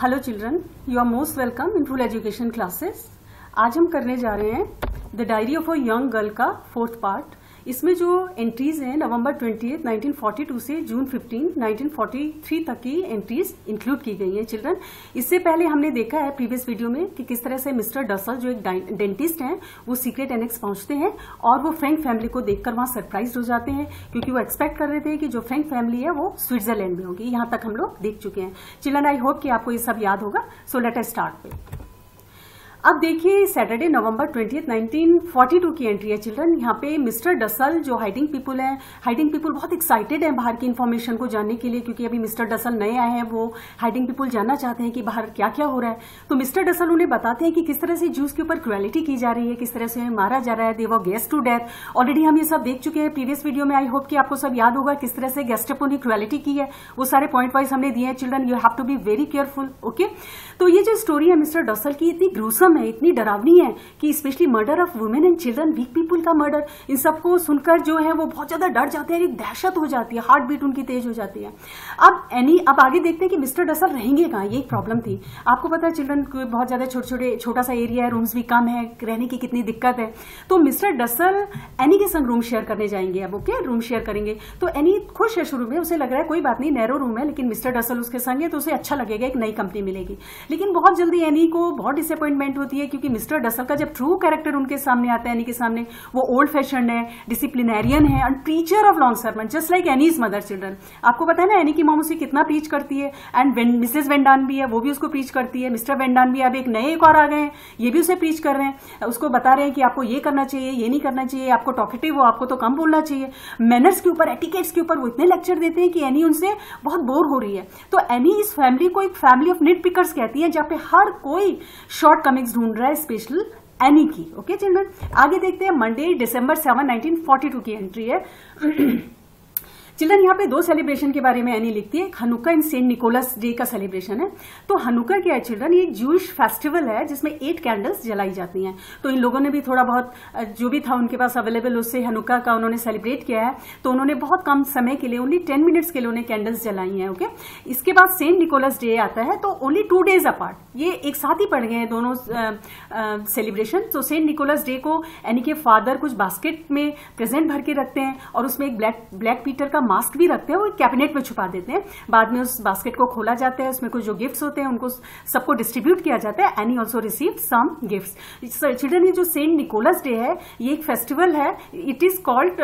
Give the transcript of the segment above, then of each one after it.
Hello children you are most welcome in full education classes आज हम करने जा रहे हैं the diary of a young girl का फोर्थ पार्ट इसमें जो एंट्रीज हैं नवंबर 28 1942 से जून 15 1943 तक की एंट्रीज इंक्लूड की गई हैं चिल्ड्रन इससे पहले हमने देखा है प्रीवियस वीडियो में कि किस तरह से मिस्टर डसल जो एक डेंटिस्ट हैं, वो सीक्रेट एनेक्स पहुँचते हैं और वो फ्रेंक फैमिली को देखकर वहाँ सरप्राइज़ हो जाते हैं क्योंकि वो एक्सपेक्ट कर रहे थे कि जो फ्रेंक फैमिली है वो स्विट्जरलैंड में होगी। यहाँ तक हम लोग देख चुके हैं। चिल्ड्रन आई होप कि आपको ये सब याद होगा। सो लेट स्टार्ट पे अब देखिए सैटरडे नवंबर ट्वेंटी 1942 की एंट्री है चिल्ड्रन यहाँ पे मिस्टर डसल जो हाइडिंग पीपुल हैं हाइडिंग पीपल बहुत एक्साइटेड हैं बाहर की इन्फॉर्मेशन को जानने के लिए, क्योंकि अभी मिस्टर डसल नए आए हैं, वो हाइडिंग पीपुल जानना चाहते हैं कि बाहर क्या क्या हो रहा है। तो मिस्टर डसल उन्हें बताते हैं कि किस तरह से जूस के ऊपर क्रुएलिटी की जा रही है, किस तरह से मारा जा रहा है they were gassed to death already हम ये सब देख चुके हैं प्रीवियस वीडियो में आई होप कि आपको सब याद होगा किस तरह से गेस्टअप ने क्रुएलिटी की है। वो सारे पॉइंट वाइज हमने दिए हैं children you have to be very careful okay तो ये जो स्टोरी है मिस्टर डसल की, इतनी ग्रूसम है इतनी डरावनी है कि specially murder of women and children weak people का मर्डर इन सबको सुनकर जो है वो बहुत ज़्यादा डर जाते हैं दहशत हो जाती है हार्ट बीट उनकी तेज हो जाती है। अब एनी अब आगे देखते हैं कि मिस्टर डसल रहेंगे कहाँ, ये एक प्रॉब्लम थी। आपको पता है चिल्ड्रन बहुत ज़्यादा छोटे छोटे छोटा सा एरिया है रूम्स भी कम है, रहने की कितनी दिक्कत है। तो मिस्टर डसल एनी के संग रूम शेयर करने जाएँगे अब ओके रूम शेयर करेंगे। तो एनी खुश है शुरू में, उसे लग रहा है कोई बात नहीं नैरो रूम है, लेकिन मिस्टर डसल उसके संग है तो उसे अच्छा लगेगा, एक नई कंपनी मिलेगी। लेकिन बहुत जल्दी एनी को बहुत डिसअपॉइंटमेंट होती है, क्योंकि मिस्टर डसल का जब ट्रू कैरेक्टर उनके सामने आता है एनी के सामने वो ओल्ड फ़ैशन है डिसिप्लिनेरियन है and teacher of long sermon just like Anne's mother children आपको पता है ना एनी की मॉम उसे कितना प्रीच करती है एंड मिसेज वेंडान भी है, वो भी उसको प्रीच करती है, मिस्टर वेंडान भी, अब एक नए एक और आ गए हैं, ये भी उसे प्रीच कर रहे हैं। उसको बता रहे हैं कि आपको ये करना चाहिए, ये नहीं करना चाहिए, आपको टॉकेटिव हो, आपको तो कम बोलना चाहिए। मैनर्स के ऊपर एटिकेट्स के ऊपर वो इतने लेक्चर देते हैं कि एनी उनसे बहुत बोर हो रही है। तो एनी इस फैमिली को एक फैमिली ऑफ़ निट पिकर्स कहती है, जहाँ पे हर कोई शॉर्ट कमिक्स ढूंढ रहा है स्पेशल एनी की। ओके चिल्ड्रन आगे देखते हैं Monday December seven nineteen forty two की एंट्री है। चिल्ड्रन यहाँ पे दो सेलिब्रेशन के बारे में एनी लिखती है। Hanukkah in Saint Nicholas Day का सेलिब्रेशन है। तो हनुका क्या है चिल्ड्रन ये जूश फेस्टिवल है, जिसमें एट कैंडल्स जलाई जाती हैं। तो इन लोगों ने भी थोड़ा बहुत जो भी था उनके पास अवेलेबल उससे हनुका का उन्होंने सेलिब्रेट किया है। तो उन्होंने बहुत कम समय के लिए ओनली टेन मिनट्स के लिए उन्हें कैंडल्स जलाई हैं ओके इसके बाद सेंट निकोलस डे आता है तो ओनली टू डेज़ अपार्ट ये एक साथ ही पड़ गए हैं दोनों सेलिब्रेशन तो सेंट निकोलस डे को एनी के फादर कुछ बास्केट में प्रेजेंट भर के रखते हैं, और उसमें एक ब्लैक ब्लैक पीटर का मास्क भी रखते हैं, वो कैबिनेट में छुपा देते हैं। बाद में उस बास्केट को खोला जाता है, उसमें कुछ जो गिफ्ट्स होते हैं, उनको सबको डिस्ट्रीब्यूट किया जाता है। Anne also receive some gifts children ये जो सेंट निकोलस डे है, ये एक फेस्टिवल है। It is called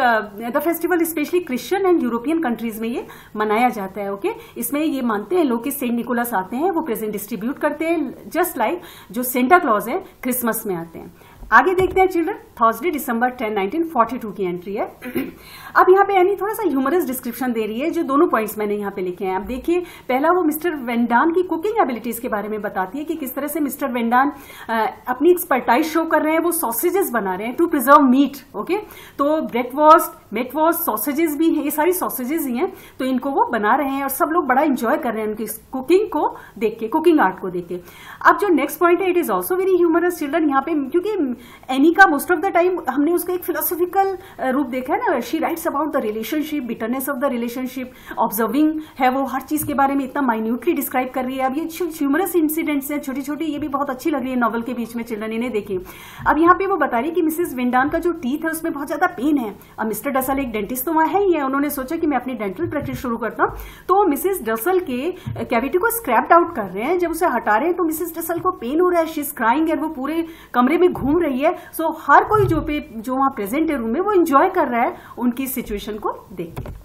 the festival specially Christian and European countries में ये मनाया जाता है ओके okay? इसमें ये मानते हैं लोग कि सेंट निकोलस आते हैं, वो प्रेजेंट डिस्ट्रीब्यूट करते हैं जस्ट लाइक जो सेंटा क्लॉज है क्रिसमस में आते हैं। आगे देखते हैं चिल्ड्रन थर्सडे दिसंबर 10 1942 की एंट्री है। अब यहाँ पे एनी थोड़ा सा ह्यूमरस डिस्क्रिप्शन दे रही है, जो दोनों पॉइंट्स मैंने यहाँ पे लिखे हैं। अब देखिए, पहला वो मिस्टर वेंडान की कुकिंग एबिलिटीज के बारे में बताती है कि किस तरह से मिस्टर वेंडान अपनी एक्सपर्टाइज शो कर रहे हैं, वो सॉसेजेस बना रहे हैं टू प्रिजर्व मीट ओके तो ब्रेकफास्ट मेटवॉस सॉसेजेस भी हैं, ये सारी सॉसेजेस ही हैं तो इनको वो बना रहे हैं और सब लोग बड़ा इंजॉय कर रहे हैं उनकी कुकिंग को देख के कुकिंग आर्ट को देख के। अब जो नेक्स्ट पॉइंट है it is also very humorous children यहाँ पे, क्योंकि एनी का मोस्ट ऑफ़ द टाइम हमने उसका एक फिलोसफिकल रूप देखा है ना? She writes about the relationship bitterness of the relationship observing है वो हर चीज़ के बारे में इतना माइन्यूटली डिस्क्राइब कर रही है। अब ये ह्यूमरस इंसिडेंट्स हैं छोटी छोटी ये भी बहुत अच्छी लग रही है नॉवल के बीच में चिल्ड्रन इन्हें देखें। अब यहाँ पे वो बता रही है कि मिसेज विंडान का जो टीथ है, उसमें बहुत ज़्यादा पेन है। अब मिस्टर डसल एक डेंटिस्ट तो वहाँ है ही है, उन्होंने सोचा कि मैं अपनी डेंटल प्रैक्टिस शुरू करता हूँ। तो मिसेज डसल के कैविटी को स्क्रैप्ड आउट कर रहे हैं। जब उसे हटा रहे हैं तो मिसेज डसल को पेन हो रहा है शीज क्राइंग है, वो पूरे कमरे में घूम रही है। सो हर कोई जो पे जो वहाँ प्रेजेंट है रूम में, वो एंजॉय कर रहा है उनकी सिचुएशन को देख के।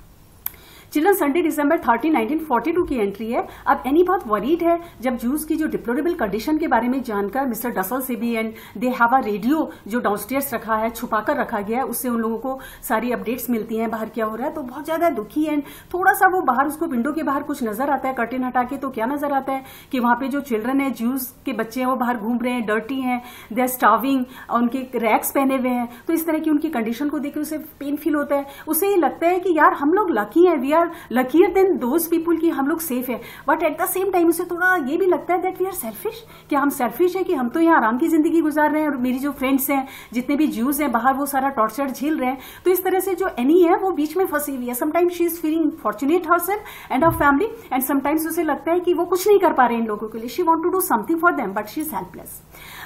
चिल्ड्रन संडे दिसंबर 30 1942 की एंट्री है। अब एनी बहुत वरीड है, जब जूस की जो डिप्लोरेबल कंडीशन के बारे में जानकर मिस्टर डसल से भी and they have a radio जो डाउनस्टेयर्स रखा है, छुपाकर रखा गया है, उससे उन लोगों को सारी अपडेट्स मिलती हैं, बाहर क्या हो रहा है तो बहुत ज़्यादा दुखी है। थोड़ा सा वो बाहर उसको विंडो के बाहर कुछ नज़र आता है कर्टेन हटा के तो क्या नज़र आता है कि वहाँ पे जो चिल्ड्रन है जूस के बच्चे हैं, वो बाहर घूम रहे हैं डर्टी हैं दे आर स्टाविंग उनके रैक्स पहने हुए हैं। तो इस तरह की उनकी कंडीशन को देख उसे पेन फील होता है। उसे ये लगता है कि यार, हम लोग लकी हैं we are luckier than those people की हम लोग सेफ़ है. But at the same time उसे थोड़ा ये भी लगता है दैट वी आर सेल्फिश कि हम सेल्फिश है कि हम तो यहाँ आराम की ज़िंदगी गुजार रहे हैं और मेरी जो फ्रेंड्स हैं, जितने भी ज्यूज हैं, बाहर वो सारा टॉर्चर झेल रहे हैं. तो इस तरह से जो एनी है, वो बीच में फंसी हुई है. Sometimes she is feeling fortunate herself and her family and sometimes उसे लगता है कि वो कुछ नहीं कर पा रहे इन लोगों के लिए. She want to do something for them but she is helpless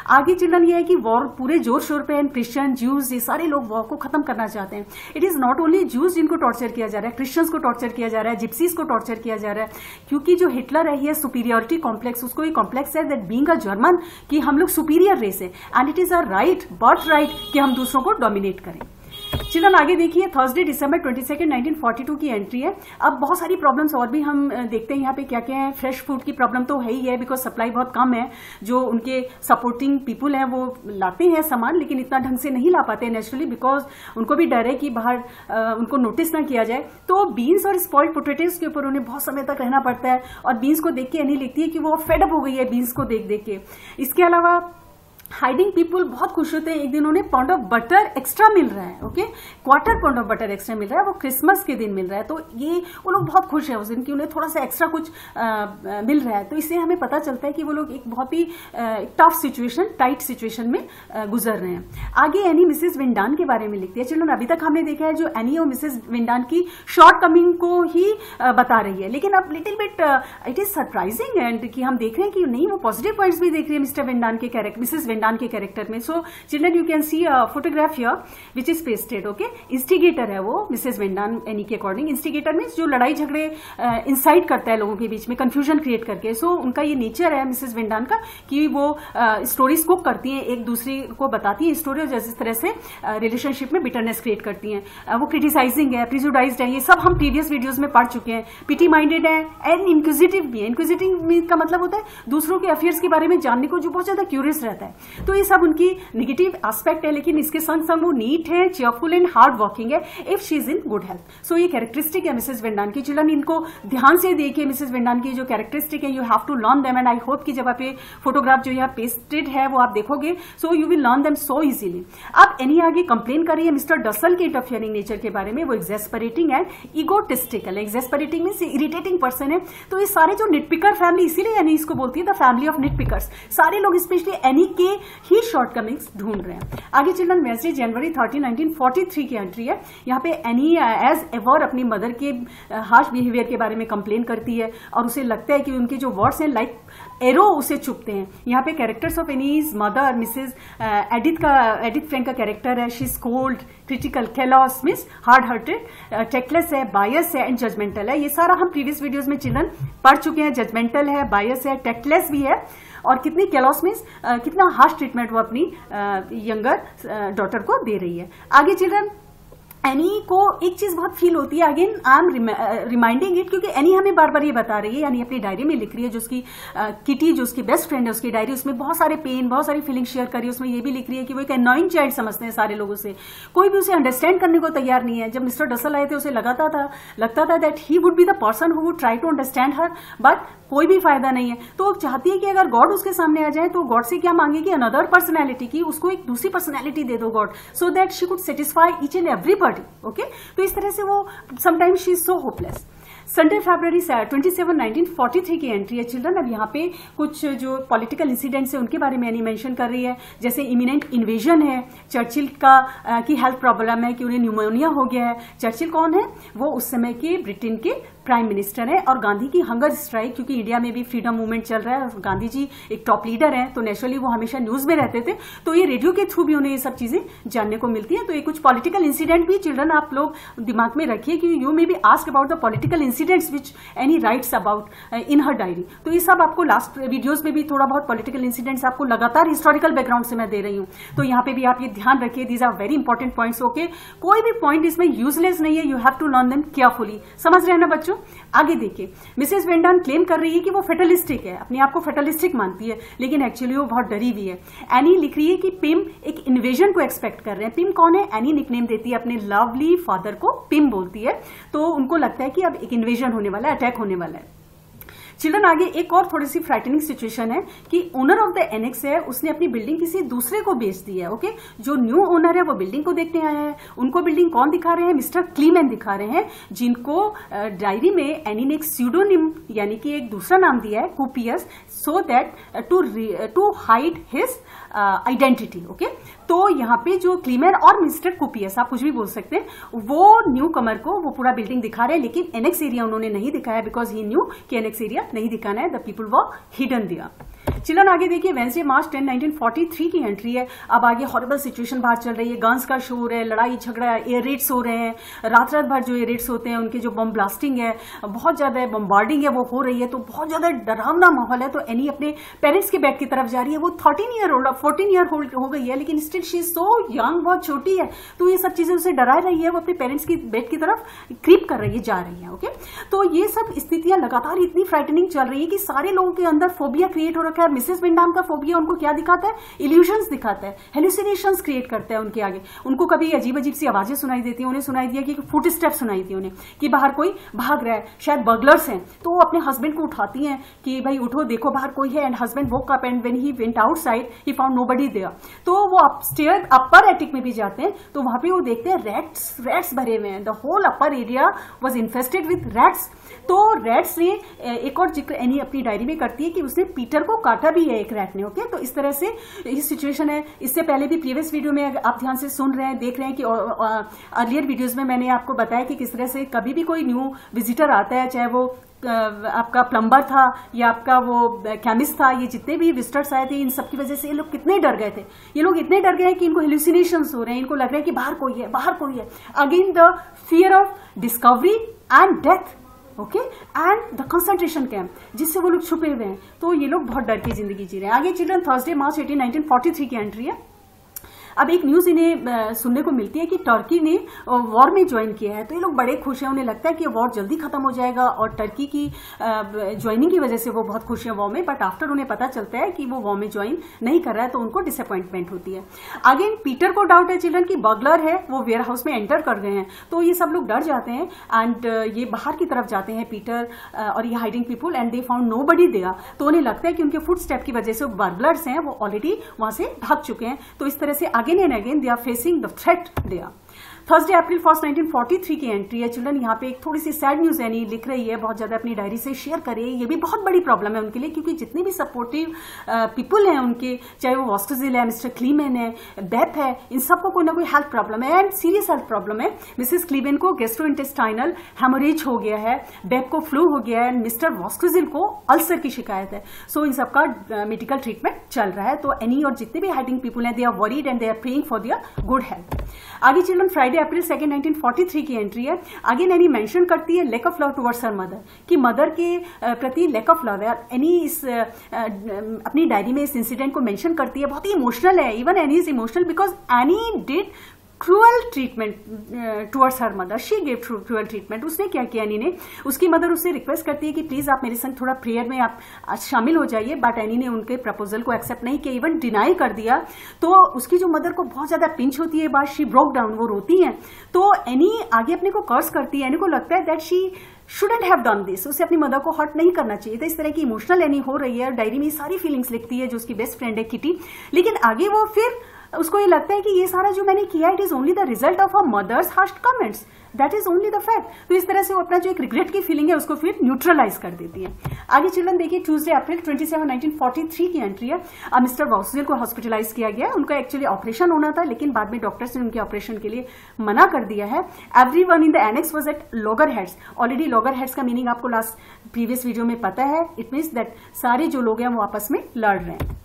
आगे चिल्ड्रन ये है कि वॉर पूरे ज़ोर शोर पे एंड क्रिश्चियन ज्यूज ये सारे लोग वॉर को खत्म करना चाहते हैं। It is not only Jews जिनको टॉर्चर किया जा रहा है क्रिश्चियंस को टॉर्चर किया जा रहा है जिप्सीज को टॉर्चर किया जा रहा है। क्योंकि जो हिटलर है ये सुपीरियोरिटी कॉम्प्लेक्स उसको ये कॉम्प्लेक्स है दैट बींग अ जर्मन कि हम लोग सुपीरियर रेस है। And it is a right birth right कि हम दूसरों को डोमिनेट करें। चिल्ड्रन आगे देखिए Thursday December twenty second nineteen की एंट्री है। अब बहुत सारी प्रॉब्लम्स और भी हम देखते हैं यहाँ पे क्या क्या है। फ्रेश फ़ूड की प्रॉब्लम तो है ही है बिकॉज़ सप्लाई बहुत कम है। जो उनके सपोर्टिंग पीपुल हैं, वो लाते हैं सामान, लेकिन इतना ढंग से नहीं ला पाते नेचुरली बिकॉज़ उनको भी डर है कि बाहर उनको नोटिस ना किया जाए। तो बीन्स और स्पॉइल्ड पोटेटोज के ऊपर उन्हें बहुत समय तक रहना पड़ता है, और बीन्स को देख के यानी लिखती है कि वो फेडअप हो गई है बीन्स को देख देख के। इसके अलावा हाइडिंग पीपुल बहुत खुश होते हैं। एक दिन उन्हें पाउंड ऑफ़ बटर एक्स्ट्रा मिल रहा है okay quarter pound of butter extra मिल रहा है वो क्रिसमस के दिन मिल रहा है। तो ये वो लोग बहुत खुश है उस दिन की उन्हें थोड़ा सा एक्स्ट्रा कुछ आ, आ, मिल रहा है। तो इससे हमें पता चलता है कि वो लोग एक बहुत ही टफ सिचुएशन टाइट सिचुएशन में आ, गुजर रहे हैं। आगे एनी मिसेज विंडान के बारे में लिखती है। चलो अभी तक हमने देखा है जो एनी और मिसेज विंडान की शॉर्ट कमिंग को ही बता रही है। लेकिन अब little bit it is surprising and कि हम देख रहे हैं कि नहीं वो पॉजिटिव पॉइंट्स भी देख रही है मिस्टर विंडान के कैरेक्टर मिसेज विंडान के कैरेक्टर में। So children you can see photograph here which is pasted okay instigator है वो मिसेज वेंडान एनी के अकॉर्डिंग इंस्टिगेटर मीन जो लड़ाई झगड़े इंसाइट करता है लोगों के बीच में कंफ्यूजन क्रिएट करके। सो so, उनका ये नेचर है मिसेज वेंडान का कि वो स्टोरीज कुक करती हैं एक दूसरी को बताती हैं स्टोरी और जिस तरह से रिलेशनशिप में बिटरनेस क्रिएट करती हैं। वो क्रिटिसाइजिंग है प्रिजुडाइज है ये सब हम प्रीवियस वीडियोज़ में पढ़ चुके हैं। पीटी माइंडेड है एंड इंक्विजिटिव भी है। इंक्विजिटिव का मतलब होता है दूसरों के अफेयर्स के बारे में जानने को जो बहुत ज़्यादा क्यूरियस रहता है। तो ये सब उनकी निगेटिव एस्पेक्ट है, लेकिन इसके संग संग वो नीट है चेयरफुल एंड हार्ड वर्किंग है if she is in good health so ये कैरेक्टरिस्टिक है मिसेज वेंडान की चिल्ड्रन, इनको ध्यान से देखिए मिसेज वेंडान की जो कैरेक्टरिस्टिक है you have to learn them and I hope की जब आप ये फोटोग्राफ जो यहाँ पेस्टेड है, वो आप देखोगे so you will learn them so easily अब एनी आगे कंप्लेन कर रही है मिस्टर डसल के इंटरफियरिंग नेचर के बारे में, वो exasperating and egotistical exasperating mean irritating person है. तो ये सारे जो निटपिकर फैमिली इसीलिए यानी इसको बोलती है द फैमिली ऑफ़ निटपिकर्स सारे लोग स्पेशली एनी के ही शॉर्टकमिंग्स ढूंढ रहे हैं। आगे children Wednesday January thirty nineteen की एंट्री है। यहाँ पे एनी एज एवर अपनी मदर के हार्श uh, बिहेवियर के बारे में कंप्लेन करती है और उसे लगता है कि उनके जो वर्ड्स हैं लाइक एरो उसे चुपते हैं। यहाँ पे characters of Anne's mother Mrs Edith का एडिथ फ्रेंक का कैरेक्टर है। She is cold critical callous miss hard hearted tactless है बायस है एंड जजमेंटल है। ये सारा हम प्रीवियस वीडियोज़ में चिल्ड्रन पढ़ चुके हैं। जजमेंटल है बायस है टेकलेस भी है। और कितनी कैलॉस मीन्स कितना हार्श ट्रीटमेंट वो अपनी यंगर डॉटर को दे रही है। आगे चिल्ड्रन एनी को एक चीज़ बहुत फील होती है। Again I am reminding it क्योंकि एनी हमें बार बार ये बता रही है यानी अपनी डायरी में लिख रही है जो उसकी किटी uh, जो उसकी बेस्ट फ्रेंड है उसकी डायरी उसमें बहुत सारे पेन बहुत सारी फीलिंग शेयर करी उसमें ये भी लिख रही है कि वो एक अनोइंग चाइल्ड समझते हैं सारे लोगों से। कोई भी उसे अंडरस्टैंड करने को तैयार नहीं है। जब मिस्टर डसल आए थे उसे लगाता था लगता था that he would be the person who would try to understand her but कोई भी फ़ायदा नहीं है। तो वो चाहती है कि अगर गॉड उसके सामने आ जाए तो गॉड से क्या मांगेगी अनदर पर्सनैलिटी की उसको एक दूसरी पर्सनैलिटी दे दो God so that she could satisfy each and everybody okay तो इस तरह से वो sometimes she is so hopeless Sunday February twenty seven nineteen forty three की एंट्री है चिल्ड्रन अब यहाँ पे कुछ जो पॉलिटिकल इंसिडेंट्स है उनके बारे में एनी मेंशन कर रही है। जैसे इमिनेंट इन्वेजन है चर्चिल का आ, की हेल्थ प्रॉब्लम है कि उन्हें न्यूमोनिया हो गया है। चर्चिल कौन है? वो उस समय के ब्रिटेन के प्राइम मिनिस्टर है और गांधी की हंगर स्ट्राइक क्योंकि इंडिया में भी फ्रीडम मूवमेंट चल रहा है और गांधी जी एक टॉप लीडर है तो नेचुरली वो हमेशा न्यूज़ में रहते थे। तो ये रेडियो के थ्रू भी उन्हें ये सब चीज़ें जानने को मिलती है। तो ये कुछ पॉलिटिकल इंसिडेंट भी चिल्ड्रन आप लोग दिमाग में रखिए कि you may be ask about the political incidents which Anne writes about in her diary तो ये सब आपको लास्ट वीडियोज़ में भी थोड़ा बहुत पॉलिटिकल इंसिडेंट्स आपको लगातार हिस्टोरिकल बैकग्राउंड से मैं दे रही हूँ। तो यहाँ पे भी आप ये ध्यान रखिए these are very important points okay कोई भी पॉइंट इसमें यूजलेस नहीं है you have to learn them carefully समझ रहे हैं ना बच्चों? आगे देखिए। मिसेस वेंडान क्लेम कर रही है कि वो फेटलिस्टिक है, अपने आप को फेटलिस्टिक मानती है, लेकिन एक्चुअली वो बहुत डरी हुई है। एनी लिख रही है कि पिम एक इन्वेजन को एक्सपेक्ट कर रहे हैं। पिम कौन है? एनी निकनेम देती है, अपने लवली फादर को पिम बोलती है। तो उनको लगता है कि अब एक इन्वेजन होने वाला है अटैक होने वाला है। चिल्ड्रन, आगे एक और थोड़ी सी फ्राइटनिंग सिचुएशन है कि ओनर ऑफ़ द एनेक्स है, उसने अपनी बिल्डिंग किसी दूसरे को बेच दी है ओके जो न्यू ओनर है, वो बिल्डिंग को देखने आया है। उनको बिल्डिंग कौन दिखा रहे हैं? मिस्टर क्लीमैन दिखा रहे हैं, जिनको डायरी में एनी ने एक स्यूडोनिम यानी कि एक दूसरा नाम दिया है कुपियस so that to to hide his identity okay तो यहाँ पे जो क्लीमर और मिस्टर कुपियस आप कुछ भी बोल सकते हैं, वो न्यू कमर को, वो पूरा बिल्डिंग दिखा रहे हैं, लेकिन एनेक्स एरिया उन्होंने नहीं दिखाया बिकॉज़ ही न्यू कि एनेक्स एरिया नहीं दिखाना है द पीपल वो हिडन दिया चिल्ड्रन आगे देखिए वेंसडे मार्च टेन 1943 की एंट्री है। अब आगे हॉरेबल सिचुएशन बाहर चल रही है। गन्स का शोर है, लड़ाई झगड़ा एयर रेड्स हो रहे हैं। रात रात भर जो एयर रेड्स होते हैं, उनके जो बम ब्लास्टिंग है, बहुत ज़्यादा बम्बार्डिंग है, वो हो रही है। तो बहुत ज़्यादा डरावना माहौल है। तो एनी अपने पेरेंट्स के बेड की तरफ़ जा रही है। वो thirteen year old fourteen year old हो गई है, लेकिन स्टिल शी सो यंग बहुत छोटी है। तो ये सब चीज़ें उसे डरा रही है। वो अपने पेरेंट्स की बेड की तरफ़ क्रीप कर रही है, जा रही है ओके तो ये सब स्थितियाँ लगातार इतनी फ्राइटनिंग चल रही है कि सारे लोगों के अंदर फोबिया क्रिएट हो रखा है मिसेस विंडाम का फोबिया उनको क्या दिखाता है? इल्यूशंस दिखाता है। हेल्यूसिनेशन क्रिएट करता है उनके आगे। उनको कभी अजीब अजीब सी आवाज़ें सुनाई देती है, उन्हें सुनाई दिया कि फुट स्टेप सुनाई दी उन्हें, कि बाहर कोई भाग रहा है, शायद बर्गलर्स हैं। तो वो अपने हस्बैंड को उठाती हैं कि, भाई, उठो, देखो बाहर कोई है एंड हस्बैंड वो cup and when he went outside he found nobody there तो वो स्टेयर अपर एटिक में भी जाते हैं तो वहाँ पे वो देखते हैं रेट्स रेट्स भरे हुए हैं। The whole upper area was infested with rats तो रेट्स ने एक और ज़िक्र एनी अपनी डायरी में करती है कि उसने पीटर को काटा भी है एक रैट ने ओके तो इस तरह से ये सिचुएशन है। इससे पहले भी प्रीवियस वीडियो में आप ध्यान से सुन रहे हैं, देख रहे हैं कि अर्लियर वीडियोज़ में मैंने आपको बताया कि किस तरह से कभी भी कोई न्यू विजिटर आता है, चाहे वो आपका प्लम्बर था या आपका वो केमिस्ट था, ये जितने भी विजिटर्स आए थे, इन सब की वजह से ये लोग कितने डर गए थे। ये लोग इतने डर गए कि इनको हेल्यूसिनेशन हो रहे हैं, इनको लग रहा है कि बाहर कोई है, बाहर कोई है। Again the fear of discovery and death okay and the concentration camp जिससे वो लोग छुपे हुए हैं। तो ये लोग बहुत डर की ज़िंदगी जी रहे हैं। आगे children Thursday March eighteen nineteen forty three की एंट्री है। अब एक न्यूज़ इन्हें सुनने को मिलती है कि टर्की ने वॉर में ज्वाइन किया है। तो ये लोग बड़े खुश हैं, उन्हें लगता है कि वॉर जल्दी खत्म हो जाएगा और टर्की की ज्वाइनिंग की वजह से वो बहुत खुश है वॉर में बट आफ्टर उन्हें पता चलता है कि वो वॉर में ज्वाइन नहीं कर रहा है तो उनको डिसअपॉइंटमेंट होती है। आगे पीटर को डाउट है चिल्ड्रन की बगलर है, वो वेयर हाउस में एंटर कर गए हैं। तो ये सब लोग डर जाते हैं एंड ये बाहर की तरफ़ जाते हैं पीटर और ये hiding people and they found nobody दिया तो उन्हें लगता है कि उनके फुट स्टेप की वजह से बर्गलर्स हैं, वो ऑलरेडी वहाँ से भाग चुके हैं। तो इस तरह से and again they are facing the threat they are Thursday April first 1943 की एंट्री है। चिल्ड्रन यहाँ पे एक थोड़ी सी सैड न्यूज़ एनी लिख रही है। बहुत ज़्यादा अपनी डायरी से शेयर करे ये भी बहुत बड़ी प्रॉब्लम है उनके लिए क्योंकि जितने भी सपोर्टिव पीपुल हैं उनके चाहे वो वॉस्टोजिल है मिस्टर क्लीमेन है बेथ है इन सबको कोई ना कोई हेल्थ प्रॉब्लम है। एंड सीरियस हेल्थ प्रॉब्लम है। मिसेस क्लीमेन को गेस्ट्रो इंटेस्टाइनल हेमोरेज हो गया है। बेथ को फ्लू हो गया है। एंड मिस्टर वॉस्टोजिल को अल्सर की शिकायत है। सो so, इन सबका मेडिकल ट्रीटमेंट चल रहा है तो एनी और जितने भी हाइटिंग पीपल हैं they are worried and they are praying for their good health आगे चिल्ड्रन फ्राइडे अप्रैल सेकेंड 1943 की एंट्री है। आगे नैनी मेंशन करती है lack of love towards her mother कि मदर के प्रति लेक ऑफ़ लव है। एनी इस अपनी डायरी में इस इंसिडेंट को मेंशन करती है। बहुत ही इमोशनल है even Anne is emotional because Anne did cruel treatment towards her mother she gave cruel treatment उसने क्या किया एनी ने? उसकी मदर उससे रिक्वेस्ट करती है कि प्लीज़ आप मेरे संग थोड़ा प्रेयर में आप शामिल हो जाइए बट एनी ने उनके प्रपोजल को एक्सेप्ट नहीं किया इवन डिनाई कर दिया। तो उसकी जो मदर को बहुत ज़्यादा पिंच होती है बात शी ब्रोक डाउन वो रोती है। तो एनी आगे अपने को कर्स करती है। एनी को लगता है that she shouldn't have done this उसे अपनी मदर को हर्ट नहीं करना चाहिए। था इस तरह की इमोशनल एनी हो रही है डायरी में सारी फीलिंग्स लिखती है जो उसकी बेस्ट फ्रेंड है किटी लेकिन आगे वो फिर उसको ये लगता है कि ये सारा जो मैंने किया it is only the result of a mother's hast comments that is only the fact तो इस तरह से वो अपना जो एक रिग्रेट की फीलिंग है, उसको फिर न्यूट्रलाइज कर देती है। आगे चिल्ड्रन देखिए ट्यूजडे अप्रैल 27 1943 की एंट्री है। मिस्टर वॉक्सिल को हॉस्पिटलाइज किया गया उनका एक्चुअली ऑपरेशन होना था, लेकिन बाद में डॉक्टर्स ने उनके ऑपरेशन के लिए मना कर दिया है। Everyone in the annexe was at loggerheads already loggerheads का मीनिंग आपको लास्ट प्रीवियस वीडियो में पता है। इट मीन्स दैट सारे जो लोग हैं, वो आपस में लड़ रहे हैं।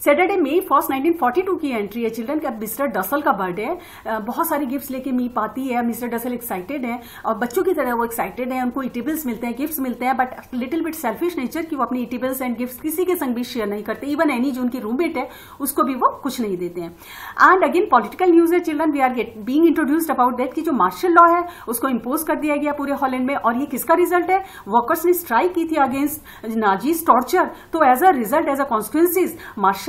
सैटरडे मई फ़र्स्ट 1942 की एंट्री है। चिल्ड्रन का मिस्टर डसल का बर्थडे है। बहुत सारी गिफ्ट्स लेके मी पाती है। मिस्टर डसल एक्साइटेड है और बच्चों की तरह वो एक्साइटेड है। उनको इटेबल्स मिलते हैं गिफ्ट्स मिलते हैं but little bit selfish nature की वो अपनी इटेबल्स एंड गिफ्ट किसी के संग भी शेयर नहीं करते। इवन एनी जो उनकी रूममेट है, उसको भी वो कुछ नहीं देते हैं। एंड अगेन पॉलिटिकल न्यूज़ है children we are get being introduced about that की जो मार्शल लॉ है, उसको इम्पोज कर दिया गया पूरे हॉलैंड में। और ये किसका रिज़ल्ट है? वर्कर्स ने स्ट्राइक की थी अगेंस्ट नाजीज टॉर्चर तो as a result as a consequences martial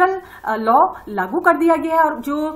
law लागू कर दिया गया है और जो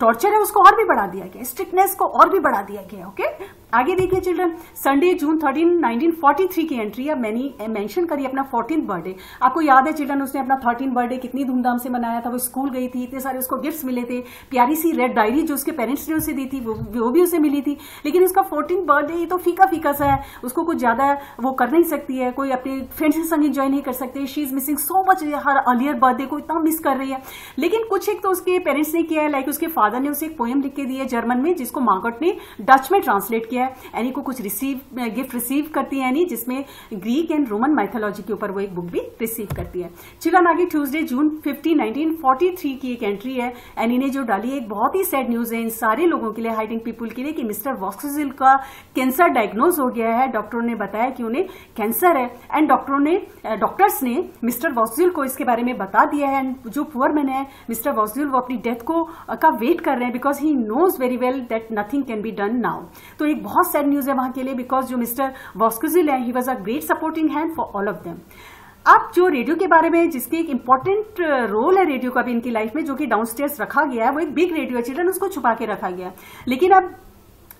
टॉर्चर है उसको और भी बढ़ा दिया गया स्ट्रिक्टनेस को और भी बढ़ा दिया गया ओके आगे देखिए चिल्ड्रन संडे जून 13 1943 की एंट्री है। मैंने मेंशन करी अपना फोर्टीन बर्थडे आपको याद है चिल्ड्रन उसने अपना थर्टीन बर्थडे कितनी धूमधाम से मनाया था। वो स्कूल गई थी इतने सारे उसको गिफ्ट्स मिले थे। प्यारी सी रेड डायरी जो उसके पेरेंट्स ने उसे दी थी वो, वो भी उसे मिली थी। लेकिन उसका फोर्टीन बर्थडे ये तो फीका फीका सा है। उसको कुछ ज़्यादा वो कर नहीं सकती है। कोई अपने फ्रेंड्स के संग इंजॉय नहीं कर सकते। She is missing so much her earlier birthday को इतना मिस कर रही है। लेकिन कुछ एक तो उसके पेरेंट्स ने किया है। लाइक उसके फादर ने उसे एक पोएम लिख के दी है जर्मन में जिसको मार्गट ने डच में ट्रांसलेट किया है। एनी को कुछ रिसीव गिफ्ट रिसीव करती है एनी जिसमें ग्रीक एंड रोमन माइथोलॉजी के ऊपर वो एक बुक भी रिसीव करती है। चिलन आगे ट्यूजडे जून 15 1943 की एक एंट्री है। एनी ने जो डाली एक बहुत ही सैड न्यूज़ है इन सारे लोगों के लिए हाइडिंग पीपुल के लिए कि मिस्टर वॉक्सिल का कैंसर डायग्नोज हो गया है। डॉक्टरों ने बताया कि उन्हें कैंसर है। एंड डॉक्टरों ने डॉक्टर्स ने मिस्टर वॉक्सिल को इसके बारे में बता दिया है। एंड जो पुअर मैन है मिस्टर वॉक्सिल वो अपनी डेथ को, का वेट कर रहे हैं because he knows very well that nothing can be done now तो एक बहुत सैड न्यूज़ है वहाँ के लिए बिकॉज़ जो मिस्टर वॉस्कुजिल है he was a great supporting hand for all of them अब जो रेडियो के बारे में, जिसकी एक इंपॉर्टेंट रोल है रेडियो का भी इनकी लाइफ में, जो कि डाउनस्टेयर्स रखा गया है, वो एक बिग रेडियो है चिल्ड्रन उसको छुपा के रखा गया है। लेकिन अब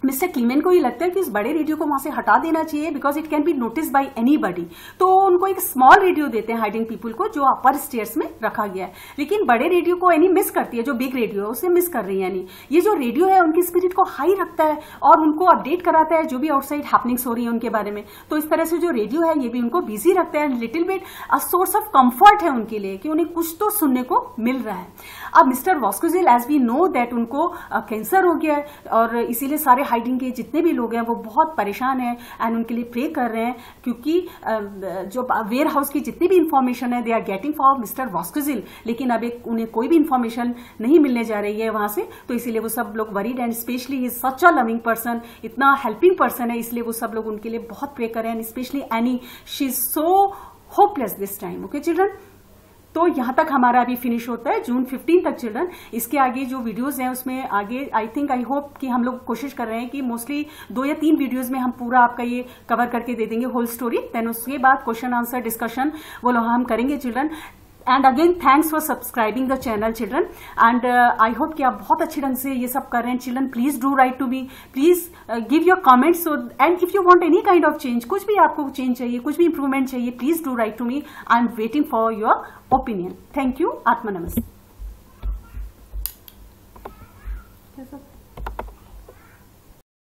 मिस्टर क्लीमेन को ये लगता है कि इस बड़े रेडियो को वहाँ से हटा देना चाहिए because it can be notice by anybody तो उनको एक स्मॉल रेडियो देते हैं हाइडिंग पीपुल को, जो अपर स्टेयर्स में रखा गया है। लेकिन बड़े रेडियो को एनी मिस करती है, जो बिग रेडियो है, उसे मिस कर रही है ये जो रेडियो है, उनकी स्पिरिट को हाई रखता है और उनको अपडेट कराता है जो भी आउटसाइड हैपनिंग्स हो रही है उनके बारे में। तो इस तरह से जो रेडियो है, ये भी उनको बिज़ी रखता है। Little bit a source of comfort है उनके लिए, कि उन्हें कुछ तो सुनने को मिल रहा है। अब Mr Voskuijl as we know that उनको कैंसर हो गया है और इसीलिए सारे हाइडिंग के जितने भी लोग हैं, वो बहुत परेशान हैं एंड उनके लिए प्रे कर रहे हैं क्योंकि जो वेयर हाउस की जितनी भी इंफॉर्मेशन है they are getting for Mr Voskuijl लेकिन अब उन्हें कोई भी इंफॉर्मेशन नहीं मिलने जा रही है वहाँ से तो इसीलिए वो सब लोग worried and specially is such a loving person इतना हेल्पिंग पर्सन है, इसलिए वो सब लोग उनके लिए बहुत प्रे कर रहे हैं and specially Anne she is so hopeless this time okay children तो यहाँ तक हमारा अभी फिनिश होता है जून 15 तक चिल्ड्रन इसके आगे जो वीडियोस हैं, उसमें आगे आई थिंक आई होप कि हम लोग कोशिश कर रहे हैं कि मोस्टली दो या तीन वीडियोस में हम पूरा आपका ये कवर करके दे देंगे होल स्टोरी देन उसके बाद क्वेश्चन आंसर डिस्कशन वो हम करेंगे children and again thanks for subscribing the channel children and I hope कि आप बहुत अच्छे ढंग से ये सब कर रहे हैं children please do write to me please give your comments and if you want any kind of change कुछ भी आपको चेंज चाहिए, कुछ भी इंप्रूवमेंट चाहिए please do write to me I am waiting for your opinion thank you आत्मा नमस्ते